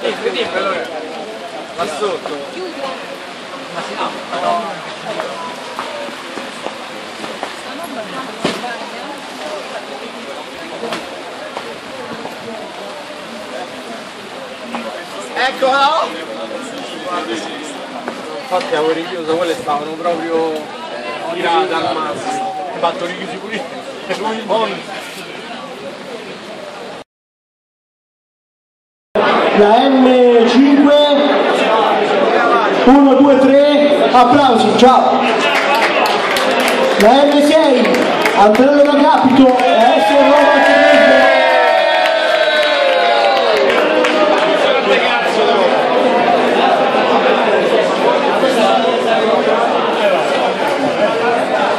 Dimmi, dimmi allora. Va sotto. Ma si no, no. Eccolo! Infatti avevo richiuso, quelle stavano proprio tirate al massimo. Ho fatto richiusi puliti. E lui buono. La M5 1, 2, 3 applausi, ciao. La M6 Antonello da Capito. S Roma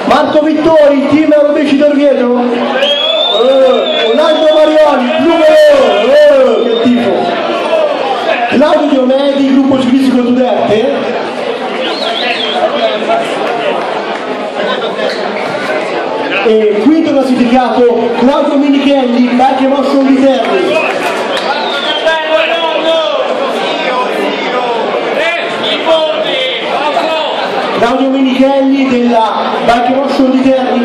Marco Vittori, team Europeici Torvieto eh, Claudio Diomedi, gruppo ciclistico Tuderte e quinto classificato Claudio Minichelli, Bacche Motion di Terni Claudio Minichelli della Bacche Motion di Terni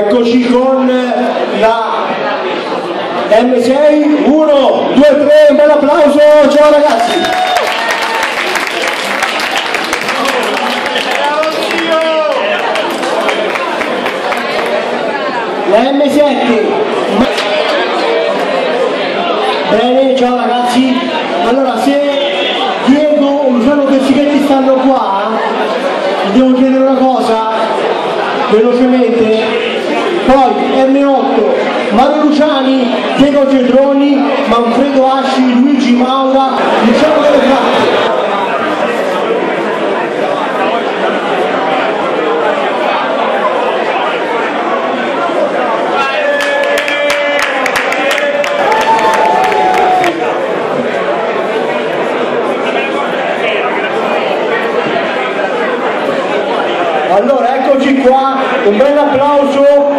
Eccoci con la M6, 1, 2, 3, un bel applauso, ciao ragazzi! La M7, bene, ciao ragazzi, allora se Diego o Luciano Persichetti stanno qua, vi devo chiedere una cosa, velocemente, poi M8, Mario Luciani, Diego Cedroni, Manfredo Asci, Luigi Maura, Luciano delle